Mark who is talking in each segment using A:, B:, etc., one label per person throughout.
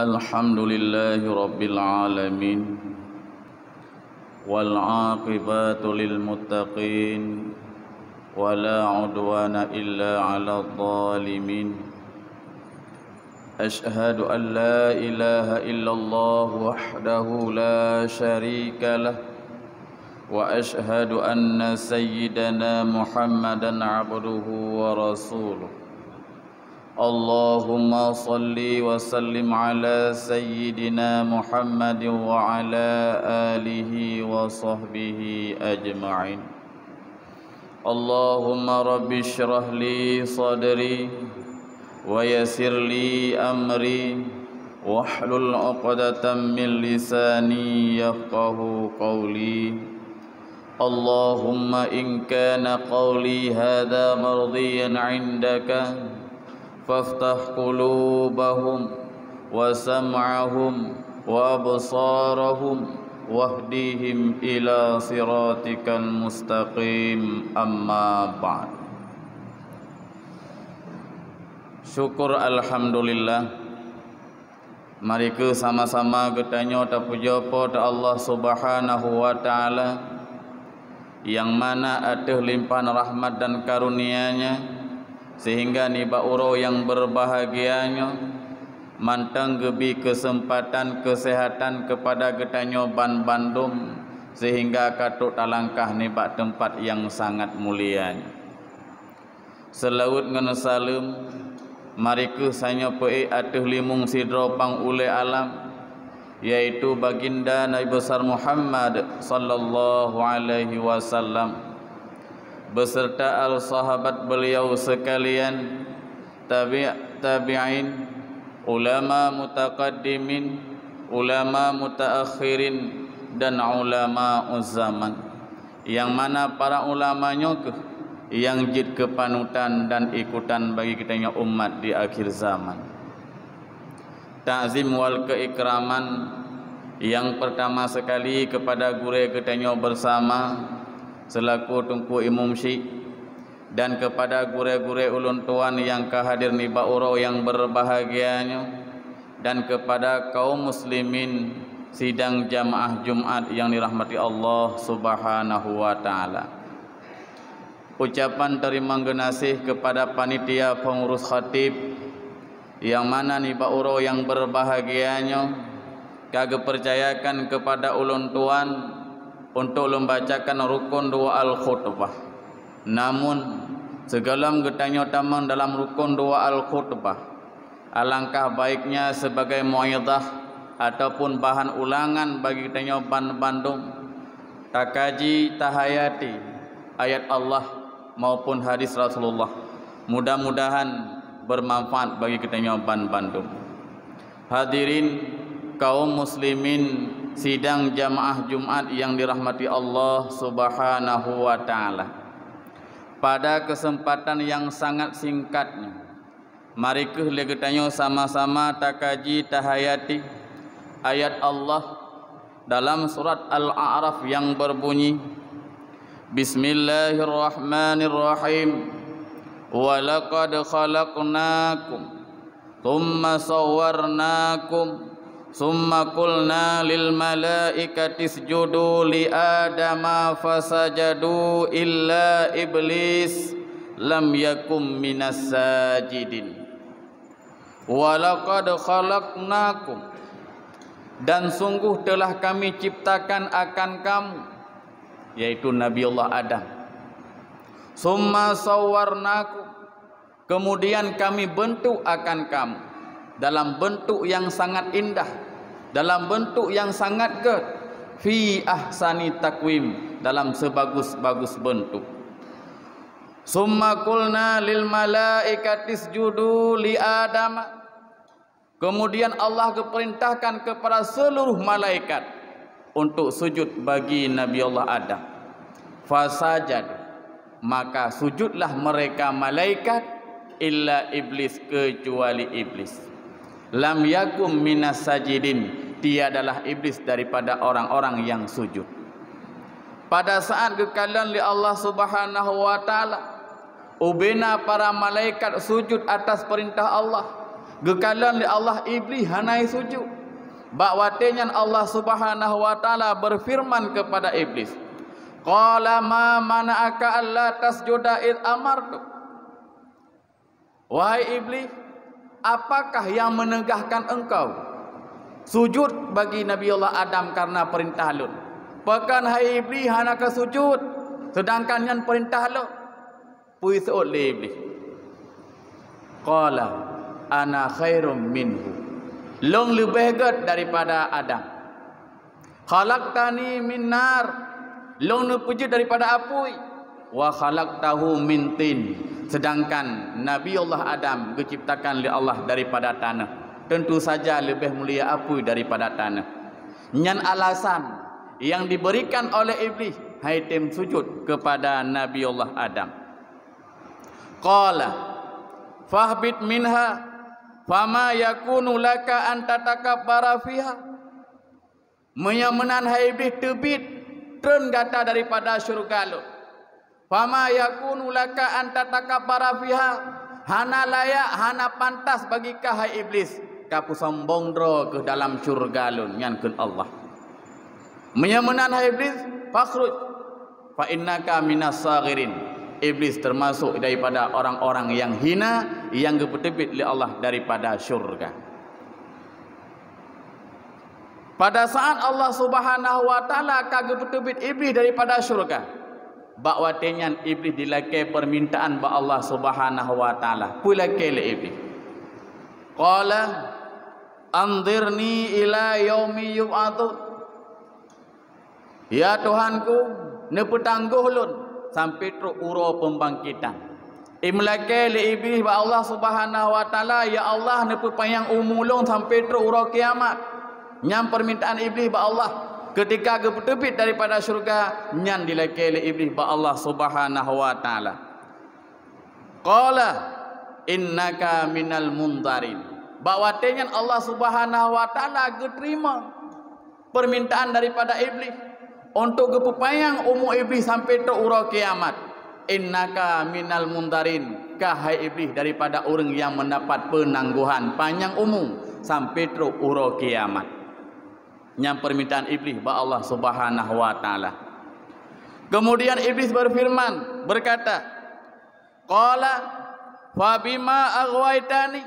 A: الحمد لله رب العالمين والعاقبات للمتقين ولا عدوان إلا على الظالمين. أشهد أن لا إله إلا الله وحده لا شريك له وأشهد أن سيدنا محمدا عبده ورسوله. اللهم صل وسلم على سيدنا محمد وعلى آله وصحبه أجمعين. اللهم رب اشرح لي صدري ويسر لي أمري واحلل عقدة من لساني يفقه قولي. اللهم إن كان قولي هذا مرضيا عندك فافتح قلوبهم وسمعهم وابصارهم واهديهم الى صراطك المستقيم اما بعد syukur alhamdulillah mari ke sama-sama getanyo ta puja pada Allah Subhanahu wa taala yang mana ada limpahan rahmat dan karunia-Nya sehingga ni bauro yang berbahagianya mantang gebi kesempatan kesehatan kepada getanyo ban Bandung sehingga katuk talangkah ni bak tempat yang sangat mulia selaut ngana salam mari ke sanya pe atuh limung sidro pang ule alam yaitu baginda Nabi besar Muhammad sallallahu alaihi wasallam beserta al sahabat beliau sekalian tabi' tabi'in ulama mutaqaddimin ulama mutaakhirin dan ulama zaman yang mana para ulamanya ke? Yang jid kepanutan dan ikutan bagi kita umat di akhir zaman. Ta'zim wal keikraman yang pertama sekali kepada guru kita bersama selaku tungku imam syik dan kepada gure-gure ulun tuan yang kehadir ni ba'uro yang berbahagianya. Dan kepada kaum muslimin sidang jamaah Jumat yang dirahmati Allah Subhanahu wa taala. Ucapan terima kasih kepada panitia pengurus khatib yang mana ni ba'uro yang berbahagianya. Kagak percayakan kepada ulun tuan untuk membacakan rukun dua al-khutbah. Namun segala getanya tamang dalam rukun dua al-khutbah. Alangkah baiknya sebagai muayyadah ataupun bahan ulangan bagi kitanya Bandung takaji tahayati ayat Allah maupun hadis Rasulullah. Mudah-mudahan bermanfaat bagi kitanya Bandung. Hadirin kaum muslimin sidang jamaah Jumat yang dirahmati Allah Subhanahu wa taala. Pada kesempatan yang sangat singkatnya, mari kita sama-sama takaji tahayati ayat Allah dalam surat Al-A'raf yang berbunyi Bismillahirrahmanirrahim Wa laqad khalaqnakum thumma sawwarnakum Summa qulna lil malaikati isjudu li adama fasajadu illa iblis lam yakum minas sajidin. Walaqad khalaqnakum. Dan sungguh telah kami ciptakan akan kamu yaitu Nabi Allah Adam. Summa sawarnakum kemudian kami bentuk akan kamu dalam bentuk yang sangat indah dalam bentuk yang sangat ke fi ahsani takwim dalam sebagus-bagus bentuk. Summa qulna lil malaikati isjudu li adam. Kemudian Allah keperintahkan kepada seluruh malaikat untuk sujud bagi Nabi Allah Adam. Fasajad maka sujudlah mereka malaikat illa iblis kecuali iblis lam yakum minas sajidin tiadalah iblis daripada orang-orang yang sujud pada saat kekalian li Allah Subhanahu wa taala ubena para malaikat sujud atas perintah Allah Gekalan li Allah iblis hanai sujud. Bak watenya Allah Subhanahu wa taala berfirman kepada iblis. Qala ma mana'aka alla tasjuda id amartu. Wahai iblis, apakah yang menegahkan engkau sujud bagi Nabi Allah Adam karena perintah Lut? Pekan hai iblis hanaka sujud sedangkan yang perintah Lut puisut le iblis. Qala ana khairum minhu. Long lebih gad daripada Adam. Khalaqtani min nar. Long nu daripada api. Wa khalaqtahu min tin. Sedangkan Nabi Allah Adam diciptakan oleh Allah daripada tanah. Tentu saja lebih mulia api daripada tanah. Nyan alasan yang diberikan oleh iblis haitim sujud kepada Nabi Allah Adam. Qala fahbit minha fama yakunu laka an tatakabbara fiha menyamanan haibih tebit tren gata daripada syurga lu fama yakunu laka an tatakabbara fiha hana layak hana pantas bagi kahai iblis kapu sombong dro ke dalam syurga lu nyan kun Allah menyamanan haibih fakhruj fa innaka minas saghirin iblis termasuk daripada orang-orang yang hina yang bertepit oleh Allah daripada syurga. Pada saat Allah Subhanahu wa taala kagak bertepit iblis daripada syurga. Tenyan iblis dilakai permintaan ba Allah Subhanahu wa taala. Pula kele iblis. Qala anzirni ila yaumi yub'atsun. Ya Tuhanku, ne petangguh lun sampai teruk uro pembangkitan. Imlake li iblis ba Allah Subhanahu wa taala ya Allah ne payang umulung sampai teruk uro kiamat. Nyam permintaan iblis ba Allah ketika ge daripada syurga nyan dilake li iblis ba Allah Subhanahu wa taala. Qala innaka minal mundarin. Bahawa dengan Allah subhanahu wa ta'ala Geterima Permintaan daripada iblis untuk kepupayang umur iblis sampai ke urau kiamat innaka minal mundarin kahai iblis daripada orang yang mendapat penangguhan panjang umur sampai ke urau kiamat yang permintaan iblis ba Allah Subhanahu wa taala. Kemudian iblis berfirman berkata qala fa bima aghwaytani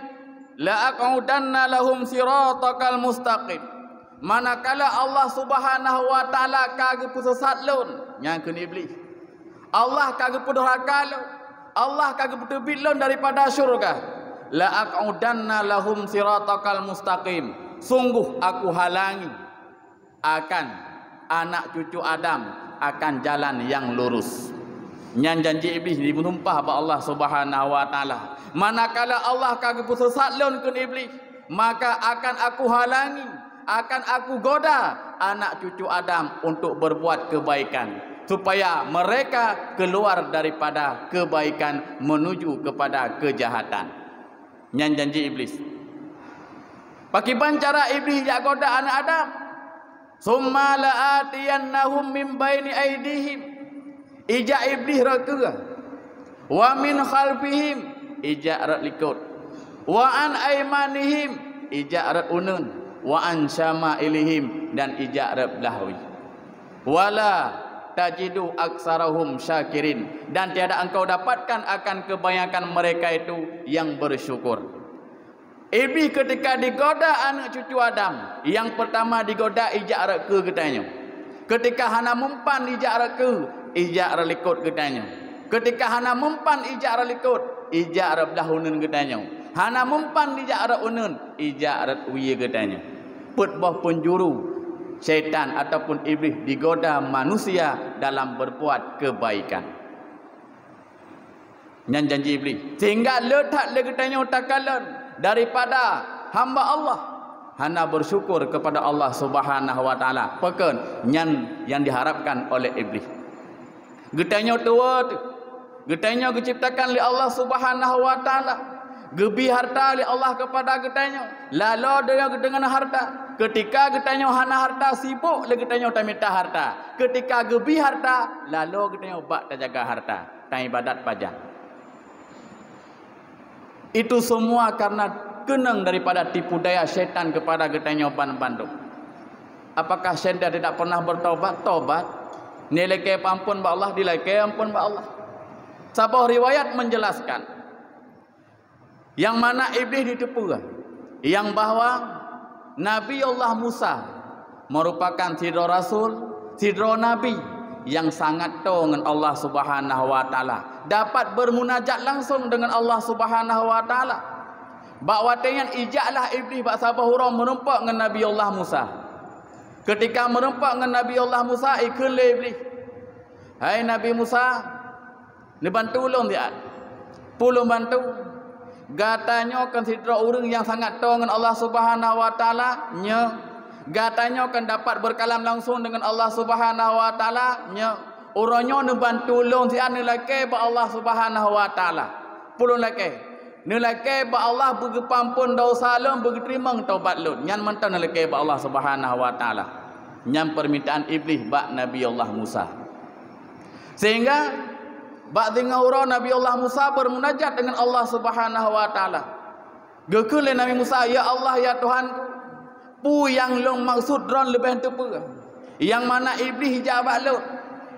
A: la aqudanna lahum siratakal mustaqim. Manakala Allah Subhanahu wa taala kagak pusat lun yang ke iblis. Allah kagak puduraka lu Allah kagak putubit lun daripada syurga. La aqudanna lahum siratakal mustaqim. Sungguh aku halangi akan anak cucu Adam akan jalan yang lurus Nyan janji iblis dimenumpah ba Allah Subhanahu wa taala. Manakala Allah kagak pusat lun ke iblis, maka akan aku halangi akan aku goda anak cucu Adam untuk berbuat kebaikan supaya mereka keluar daripada kebaikan menuju kepada kejahatan. Nyan janji iblis. Pakai cara iblis jak goda anak Adam. Summa la'atiyannahum min baini aidihim. Ija iblis raka. Wa min khalfihim ija rat likut. Wa an aymanihim ija rat unun wa anshama ilihim dan ijarab lahwi wala tajidu aksarahum syakirin dan tiada engkau dapatkan akan kebanyakan mereka itu yang bersyukur iblis ketika digoda anak cucu Adam yang pertama digoda ijarab ke katanya. Ketika hana mempan ijarab ke ijarab likut katanya. Ketika hana mempan ijarab likut ijarab dahunun katanya. Hana mempan ijarab unun ijarab uye katanya. Petbah penjuru syaitan ataupun iblis digoda manusia dalam berbuat kebaikan. Yang janji iblis. Sehingga letak lagi tanya utakalan daripada hamba Allah. Hana bersyukur kepada Allah subhanahu wa ta'ala. Pekan yang, yang diharapkan oleh iblis. Getanya tua tu. Getanya diciptakan oleh Allah subhanahu wa ta'ala. Gebi harta oleh Allah kepada getanya. Lalu dia dengan harta ketika kita tanya hana harta sibuk lagi tanya tak minta harta ketika gebi harta lalu kita tanya bak tak jaga harta tak ibadat pajak itu semua karena kenang daripada tipu daya syaitan kepada getanya Bandung. Apakah syaitan tidak pernah bertobat? Tobat. Nilai ke ampun ba Allah, nilai ke ampun ba Allah. Sebuah riwayat menjelaskan yang mana iblis ditipu yang bahawa Nabi Allah Musa merupakan sidro rasul, sidro nabi yang sangat tahu dengan Allah Subhanahu wa taala. Dapat bermunajat langsung dengan Allah Subhanahu wa taala. Bahawa dengan ijaklah iblis bak sabah hurang merempak dengan Nabi Allah Musa. Ketika merempak dengan Nabi Allah Musa, ikut iblis. Hai Nabi Musa, ni bantu ulung dia. Puluh bantu. Gatanya kan sidra orang yang sangat tahu dengan Allah Subhanahu wa taala, nya gatanya kan dapat berkalam langsung dengan Allah Subhanahu wa taala, nya orangnya ne bantu long si ane lake ba Allah Subhanahu wa taala. Puluh lake. Ne lake ba Allah bagi pampun dosa lom bagi terima taubat lom. Nyan mantan ne lake ba Allah Subhanahu wa taala. Nyan permintaan iblis ba Nabi Allah Musa. Sehingga Bak dengan orang Nabi Allah Musa bermunajat dengan Allah Subhanahu wa taala. Gekul Nabi Musa, ya Allah ya Tuhan, pu yang long maksud ron lebih tu pu. Yang mana iblis hijab bak lu.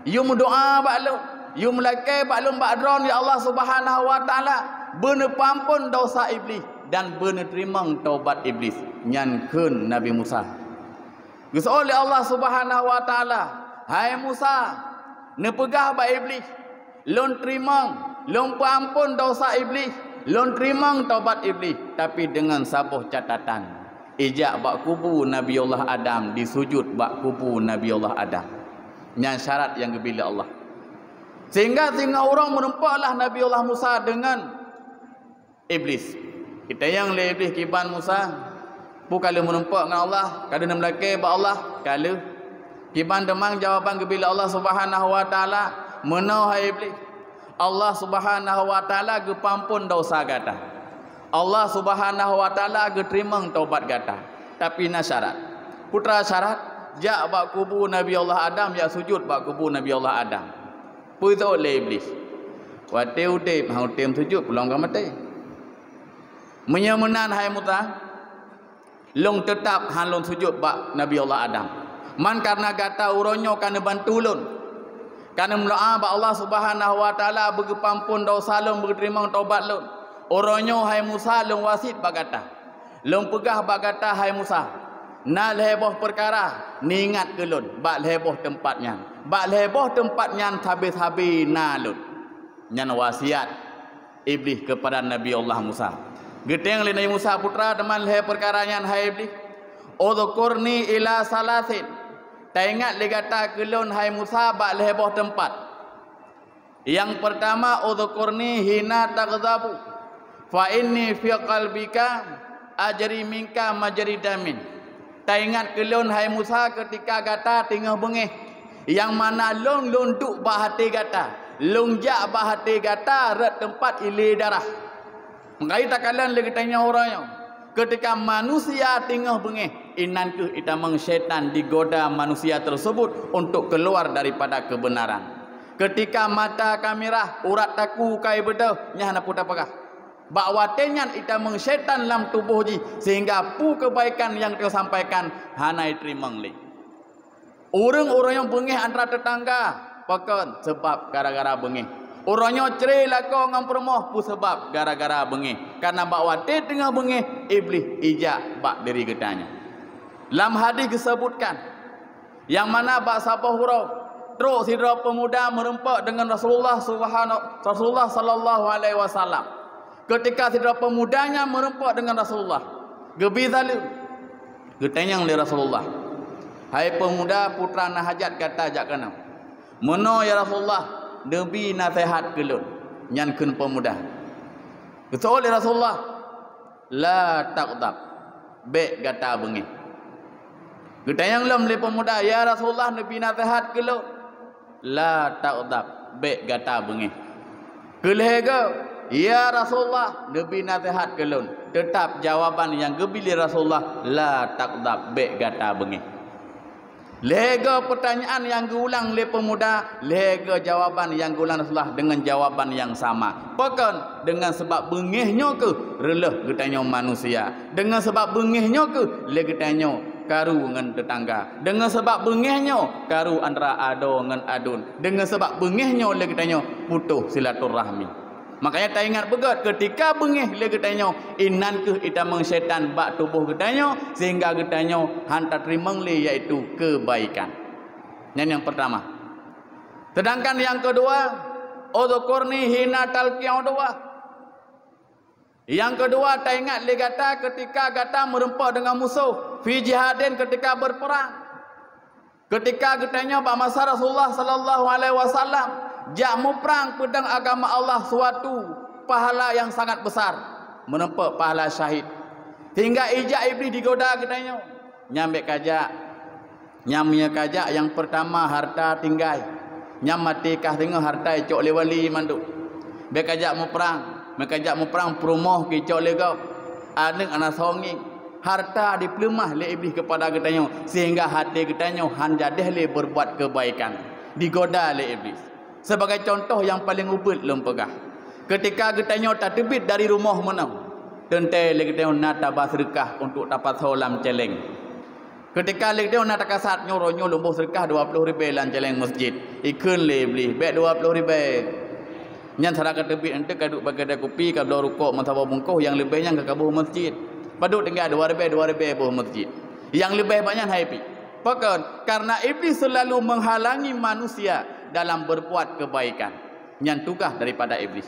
A: You doa bak lu. You melakai bak lu bak ron ya Allah Subhanahu wa taala. Benar pampun dosa iblis dan benar terima taubat iblis. Nyan kun Nabi Musa. Gus oleh Allah Subhanahu wa taala, hai Musa, ne pegah bak iblis. Lon terima, lon ampun dosa iblis, lon terima taubat iblis, tapi dengan sabuh catatan. Ijak bak kubu Nabi Allah Adam disujud bak kubu Nabi Allah Adam. Yang syarat yang kebila Allah. Sehingga sehingga orang menumpahlah Nabi Allah Musa dengan iblis. Kita yang le iblis kiban Musa, bukan le menumpak dengan Allah, kada nak melaki ba Allah, kalau kiban demang jawapan kebila Allah Subhanahu wa taala, Menau hai iblis. Allah Subhanahu wa taala ge pampun dosa gata. Allah Subhanahu wa taala ge terima taubat gata. Tapi na syarat. Putra syarat ja bak kubu Nabi Allah Adam ya sujud bak kubu Nabi Allah Adam. Puzo le iblis. Wa teu te mau tem sujud pulang ka mate. Menyemenan hai muta. Long tetap han long sujud bak Nabi Allah Adam. Man karena gata uronyo kana bantu lon. Karena mendoa ba Allah Subhanahu wa taala bagi pampun dosa lum bagi terima taubat lum. Orangnya hai Musa lum wasit bagata. Lum pegah bagata hai Musa. Na leboh perkara ni ingat ke lun. Bak leboh tempatnya. Bak leboh tempatnya habis-habis na lun. Nyan wasiat iblis kepada Nabi Allah Musa. Geteng le Nabi Musa putra teman le perkara nyan hai iblis. Udhkurni ila salasin. Tak ingat dia kata kelon hai Musa bak leheboh tempat. Yang pertama udhkurni hina tagzabu. Fa inni fi qalbika ajri minka majri damin. Tak ingat kelon hai Musa ketika kata tengah bengih. Yang mana long long duk bahati kata. Long jak kata rat tempat ili darah. Mengai tak kalian lagi tanya orangnya ketika manusia tengah bengih inan ke itamang syaitan digoda manusia tersebut untuk keluar daripada kebenaran ketika mata kamera urat taku kai bedah nyah na puta pagah bahawa tenyan itamang syaitan dalam tubuh ji sehingga pu kebaikan yang dia sampaikan hanai terimang li orang-orang yang bengih antara tetangga pakon sebab gara-gara bengih Orangnya cerai lah kau dengan permoh pun sebab gara-gara bengih. Karena bawa dia tengah bengih, iblis ijak bak diri getanya. Dalam hadis disebutkan, yang mana bak sabah hurau, teruk sidra pemuda merempak dengan Rasulullah Subhanahu Rasulullah sallallahu alaihi wasallam. Ketika sidra pemudanya merempak dengan Rasulullah, gebi zalim. Getanya oleh Rasulullah. Hai pemuda putra Nahajat kata ajak kenal. Meno ya Rasulullah, Nabi nasihat kelun nyan kun pemuda. Kata oleh Rasulullah la taqdab be gata bengi. Kita yang lem le pemuda ya Rasulullah Nabi nasihat kelun la taqdab be gata bengi. Kelehega ya Rasulullah Nabi nasihat kelun tetap jawaban yang gebili Rasulullah la taqdab be gata bengi. Lega pertanyaan yang diulang oleh pemuda, lega jawapan yang diulang Rasulullah dengan jawaban yang sama. Bukan dengan sebab bengihnya ke relah getanya manusia. Dengan sebab bengihnya ke le getanya karu dengan tetangga. Dengan sebab bengihnya karu antara ado dengan adun. Dengan sebab bengihnya le getanya putus silaturahmi. Makanya tak ingat begat ketika bengih le getanya inan ke itamang syaitan bak tubuh getanya sehingga getanya hantar terima le iaitu kebaikan. Yang yang pertama. Sedangkan yang kedua, udhkurni hina talqiya dua. Yang kedua, tak ingat le gata ketika gata merempak dengan musuh fi jihadin ketika berperang. Ketika getanya Pak Masa Rasulullah sallallahu alaihi wasallam jamu perang pedang agama Allah suatu pahala yang sangat besar. Menempa pahala syahid. Hingga ijak iblis digoda katanya nyambek kajak. Nyamnya kajak yang pertama harta tinggal. Nyam mati kah tengok harta cok le wali mandu be kajak mu perang me kajak mu perang perumoh ki cok le kau anak anak songi. Harta dipelemah le iblis kepada katanya sehingga hati katanya han jadeh le berbuat kebaikan. Digoda le iblis sebagai contoh yang paling ubud lempegah ketika getanya tak terbit dari rumah mana? Tentai lagi dia nak tabah sedekah untuk dapat solam celeng? Ketika lagi dia nak kasat nyoro nyoro lumbuh sedekah 20 ribu lan celeng masjid? Ikun beli bet 20 ribu. Nyan sara ka terbit ente kaduk bagi dia kopi ka belah rukuk mantap bungkuh. Yang lebihnya ke kabuh masjid. Paduk tinggal 2 ribu 2 ribu buh masjid. Yang lebih banyak happy Pokok karena iblis selalu menghalangi manusia dalam berbuat kebaikan. Yang tugas daripada iblis.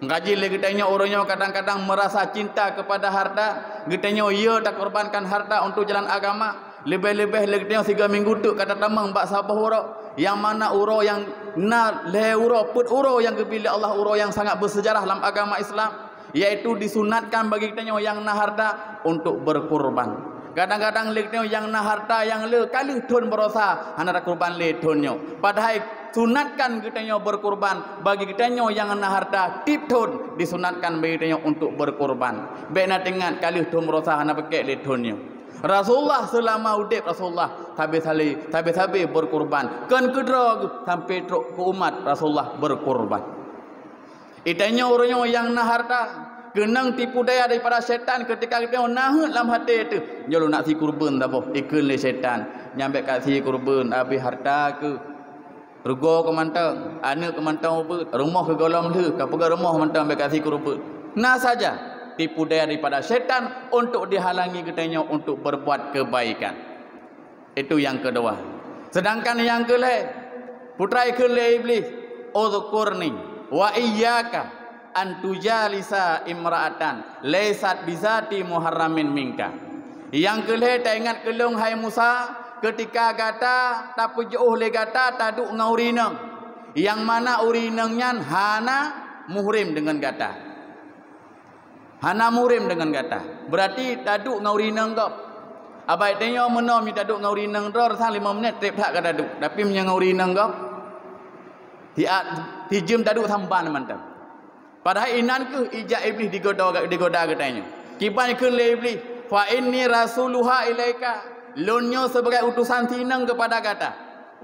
A: Ngaji lagi tanya orangnya kadang-kadang merasa cinta kepada harta. Getanya ia tak korbankan harta untuk jalan agama. Lebih-lebih lagi tanya tiga minggu tu kata tamang bak sabah uro. Yang mana uro yang na le uro put uro yang kepilih Allah uro yang sangat bersejarah dalam agama Islam. Yaitu disunatkan bagi kita yang na harta untuk berkorban. Kadang-kadang leknya yang na harta yang le kali tun berosa hana kurban le tunyo. Padahal sunatkan kita nyo berkorban bagi kita nyo yang na harta tip tun disunatkan bagi kita nyo untuk berkorban. Bena tengat kali tun berosa hana pakai le tunyo. Rasulullah selama udik Rasulullah tabi sali tabi tabi berkorban. Kan kedrog sampai truk ke umat Rasulullah berkorban. Itanya orangnya yang na harta kenang tipu daya daripada syaitan ketika kita nahut dalam hati itu. Jolo nak si kurban apa ikun le syaitan nyampe kat si kurban habis harta ke rugo ke mantang anak ke mantang apa rumah ke golong tu ke rumah mantang ambil kat si kurban? Nah saja. Tipu daya daripada syaitan untuk dihalangi katanya untuk berbuat kebaikan. Itu yang kedua. Sedangkan yang kelih putra kelih iblis udhkurni wa iyyaka antujalisa imra'atan laysat bizati muharramin minka yang kelih tak ingat kelung hai Musa ketika gata tak pujuh le gata taduk ngaurinang yang mana urinangnya hana muhrim dengan gata hana muhrim dengan gata berarti taduk ngaurinang kau abai tanya mana mi taduk ngaurinang ro sang 5 minit trip tak kata duk tapi menyang ngaurinang kau ti ti taduk sampan mantap Padahal inan ke ijak iblis digoda digoda katanya. Kipan ke le iblis. Fa inni rasuluha ilaika. Lunyo sebagai utusan sinang kepada kata.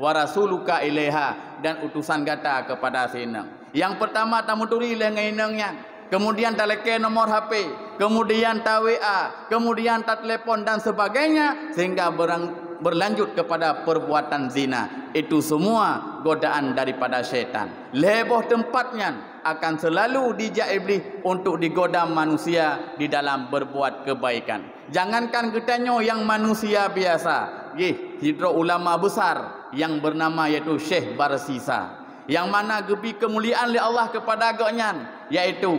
A: Wa rasuluka ilaiha dan utusan kata kepada sinang. Yang pertama tamu turi dengan inangnya. Kemudian tak leke nomor HP. Kemudian tak WA. Kemudian tak telepon dan sebagainya. Sehingga berang, berlanjut kepada perbuatan zina. Itu semua godaan daripada syaitan. Leboh tempatnya akan selalu dijak iblis untuk digoda manusia di dalam berbuat kebaikan. Jangankan ketanya yang manusia biasa. Gih, hidro ulama besar yang bernama yaitu Syekh Barsisa. Yang mana gebi kemuliaan oleh Allah kepada agaknya. Yaitu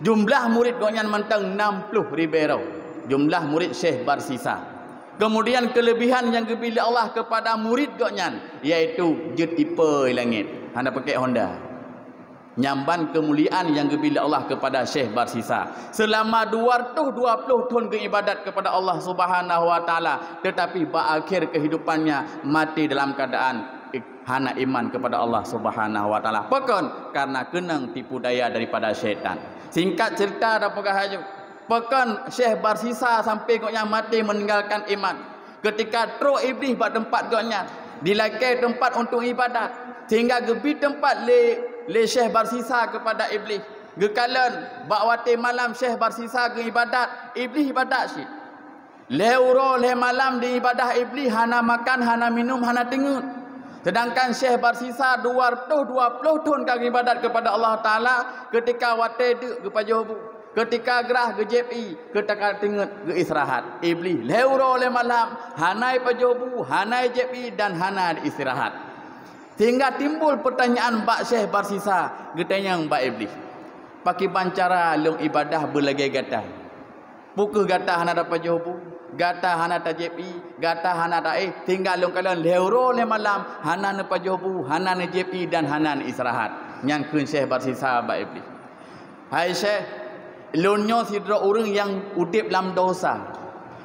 A: jumlah murid agaknya mentang 60 ribu Jumlah murid Syekh Barsisa. Kemudian kelebihan yang gebi Allah kepada murid agaknya. Yaitu jut ipa langit. Anda pakai Honda nyamban kemuliaan yang kebila Allah kepada Syekh Barsisa selama 220 tahun beribadat kepada Allah Subhanahu wa taala tetapi berakhir kehidupannya mati dalam keadaan hana iman kepada Allah Subhanahu wa taala pekon karena kenang tipu daya daripada syaitan singkat cerita ada pegah haju pekon Syekh Barsisa sampai koknya mati meninggalkan iman Ketika teruk iblis buat tempat gaknya. Dilakai tempat untuk ibadat. Sehingga gebi tempat le le Syekh bersisa kepada iblis. Gekalan bakwati malam Syekh bersisa ke ibadat. Iblis ibadat sih. Le uro le malam di ibadah iblis hana makan, hana minum, hana tengut. Sedangkan Syekh bersisa 220 tahun kaki ibadat kepada Allah Ta'ala ketika wate duk kepada Jobu. Ketika gerah ke JPI, ketika tengok ke istirahat. Iblis leuro le malam, hanai pajobu, hanai JPI dan hanai istirahat. Sehingga timbul pertanyaan Mbak Syekh Barsisa, getanya Mbak Iblis. Pakai bancara long ibadah berlagi gata. Pukul gata hana dapat jobu, gata hana ta JPI, gata hana ta eh, tinggal long kalian leuro le malam, hana ne pajobu, hana ne JPI dan hana ne istirahat. Yang kun Syekh Barsisa Mbak Iblis. Hai Syekh, Lonyo sidra orang yang udip dalam dosa.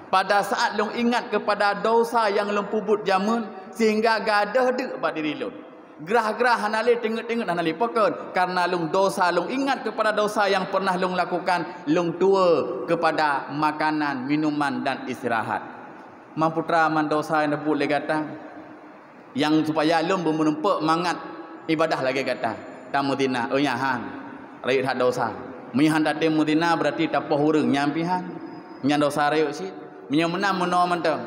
A: Pada saat long ingat kepada dosa yang long pubut jamun sehingga gadah dek pada diri long. Gerah-gerah hanali tengok-tengok hanali pokon karena long dosa long ingat kepada dosa yang pernah long lakukan long tua kepada makanan, minuman dan istirahat. Mamputra man dosa yang debut lagi kata yang supaya long menempak mangat ibadah lagi kata. Tamu tina, oh nyahan. Rakyat dosa. Menyahan datang Medina berarti tak pohurung nyampihan. Menyan dosa rayuk si. Menyan menang menang mentang.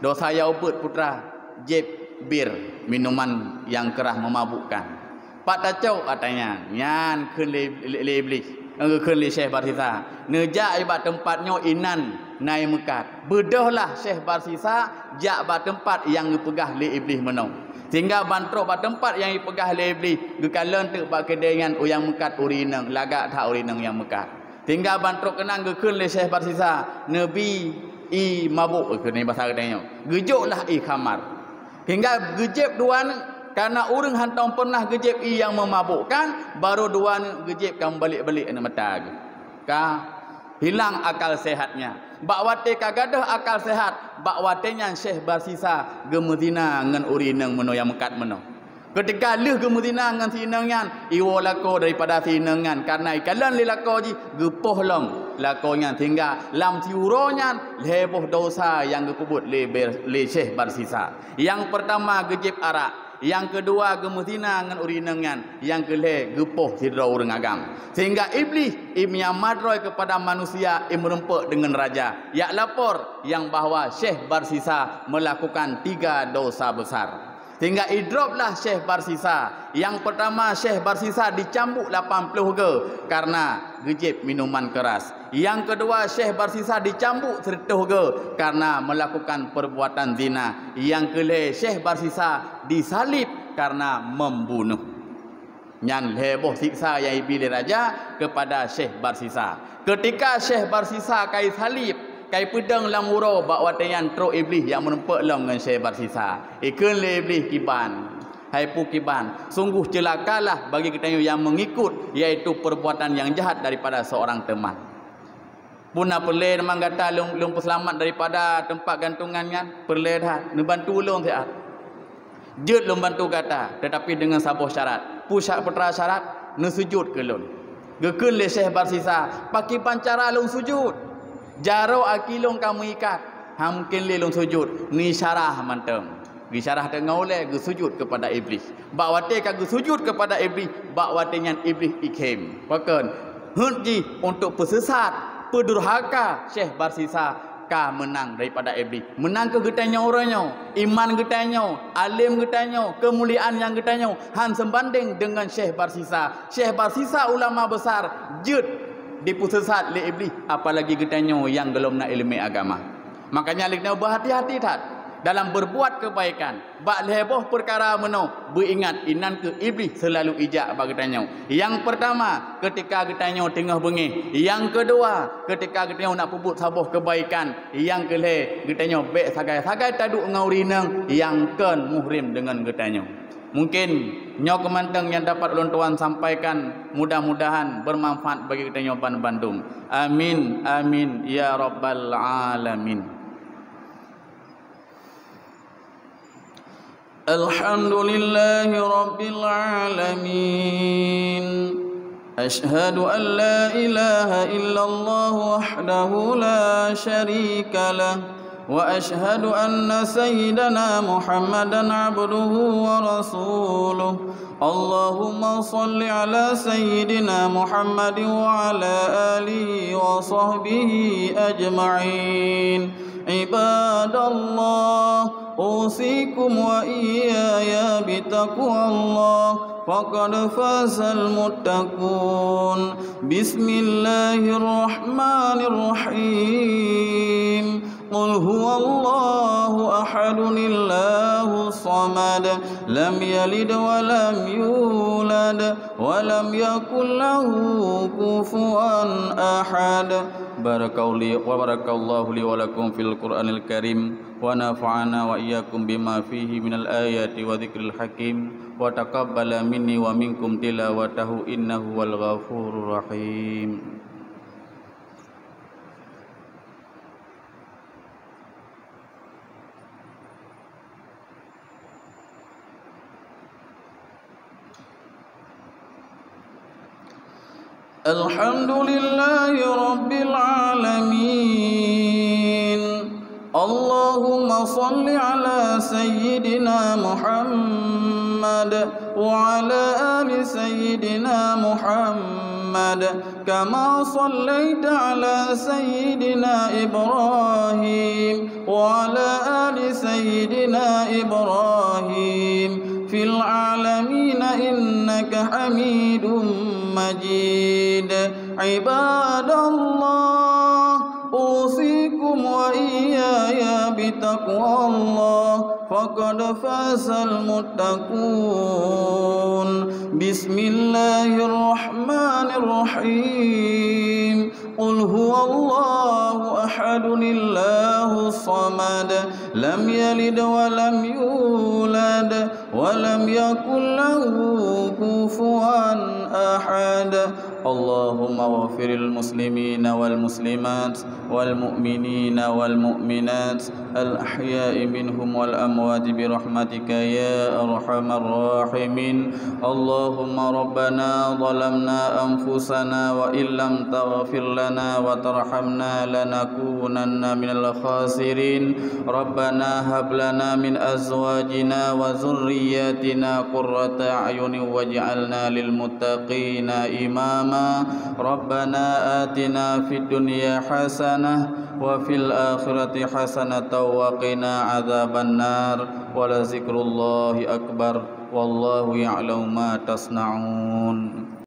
A: Dosa ya uput putra. Jeb bir minuman yang kerah memabukkan. Pak tacau katanya. Nyan kun le le iblis. Engke kun le Syekh Barsisa. Nejak ibat tempatnya inan naik mekat. Bedahlah Syekh Barsisa jak ba tempat yang pegah le iblis menong. Sehingga bantrok pada tempat yang dipegah oleh iblis. Gekalan tu buat kedengan yang mekat urinang. Lagak tak urinang yang mekat. Tinggal bantrok kenang gekun oleh Syekh Barsisa. Nabi i mabuk. Ini bahasa kedenya. Gejuklah i kamar. Hingga gejep dua ni. Karena orang hantar pernah gejep i yang memabukkan. Baru dua ni gejep kan balik-balik ni mata. Kah? Hilang akal sehatnya. Bak wate kagadah akal sehat. Bak watenya Syekh Barsisa gemudina ngan urinang meno yang mekat meno. Ketika leh gemudina ngan sinangan, iwo lako daripada sinangan karena ikalan li lako ji gepoh long lakonya tinggal lam tiuronya leboh dosa yang gekubut le le Syekh Barsisa. Yang pertama gejib arak, yang kedua gemutina dengan urinangan. Yang kelih gepoh sidra orang agam. Sehingga iblis imya madroi kepada manusia im merempak dengan raja. Ya lapor yang bahawa Syekh Barsisa melakukan tiga dosa besar. Sehingga idroplah Syekh Barsisa. Yang pertama Syekh Barsisa dicambuk 80 ke karena gejip minuman keras. Yang kedua Syekh Barsisa dicambuk 100 ke karena melakukan perbuatan zina. Yang kelima Syekh Barsisa disalib karena membunuh. Nyan heboh siksa yang dipilih raja kepada Syekh Barsisa. Ketika Syekh Barsisa kai salib kai pedang lam uro bak watayan tro iblis yang menempak lam dengan syekh barsisa ikun le iblis kiban. Hai pu kiban. Sungguh celakalah bagi kita yang mengikut iaitu perbuatan yang jahat daripada seorang teman. Puna perle memang kata lung lung selamat daripada tempat gantungannya perle dah ni bantu ulung siat jut lung bantu kata tetapi dengan sabuh syarat. Pusat putra syarat ne sujud ke lung? Gekun le syekh barsisa pakai pancara lung sujud Jaro akilong kamu ikat. Ha mungkin lelong sujud. Ni syarah mantem. Gi syarah tengah oleh sujud kepada iblis. Bak wate ka gi sujud kepada iblis. Bak wate nyan iblis ikem. Pakan. Hunji untuk pesesat. Pedurhaka Syekh Barsisa ka menang daripada iblis. Menang ke getanya orangnya. Iman getanya. Alim getanya. Kemuliaan yang getanya. Han sembanding dengan Syekh Barsisa. Syekh Barsisa ulama besar. Jut dipusesat oleh iblis apalagi kitanya yang belum nak ilmu agama. Makanya kita berhati-hati tak dalam berbuat kebaikan bak leboh perkara meno beringat inan ke iblis selalu ijak bagi tanya yang pertama ketika kitanya tengah bengi. Yang kedua ketika kita nak puput sabuh kebaikan. Yang kelih kitanya baik sagai-sagai taduk ngaurinang yang ken muhrim dengan kitanya Mungkin nyok kemanteng yang dapat ulun tuan sampaikan mudah-mudahan bermanfaat bagi kita nyoban Bandung. Amin amin ya rabbal alamin. Alhamdulillahi rabbil alamin. Ashhadu an la ilaha illallah wahdahu la syarika lahu
B: وأشهد أن سيدنا محمدا عبده ورسوله. اللهم صل على سيدنا محمد وعلى آله وصحبه أجمعين. عباد الله أوصيكم وإياي بتقوى الله فقد فاز المتقون. بسم الله الرحمن الرحيم. قل هو الله أحد الله الصمد لم يلد ولم يولد ولم يكن له كفوا أحد. بارك الله وبارك الله لي ولكم في القرآن الكريم ونفعنا وإياكم بما فيه من الآيات وذكر الحكيم. وتقبل مني ومنكم تلاوته إنه هو الغفور الرحيم. الحمد لله رب العالمين. اللهم صل على سيدنا محمد وعلى آل سيدنا محمد كما صليت على سيدنا إبراهيم وعلى آل سيدنا إبراهيم في العالمين إنك حميد مجيد عباد الله أوصيكم وإياي بتقوى الله فقد فاز المتقون. بسم الله الرحمن الرحيم. قل هو الله أحد الله الصمد لم يلد ولم يولد ولم يكن له كفوا أحد. اللهم اغفر المسلمين والمسلمات والمؤمنين والمؤمنات الأحياء منهم والأموات برحمتك يا أرحم الراحمين. اللهم ربنا ظلمنا أنفسنا وإن لم تغفر لنا وترحمنا لنكونن من الخاسرين. ربنا هب لنا من أزواجنا وذرياتنا قرة أعين واجعلنا للمتقين إماما. ربنا آتنا في الدنيا حسنة وفي الآخرة حسنة وقنا عذاب النار. ولذكر الله أكبر. والله يعلم ما تصنعون.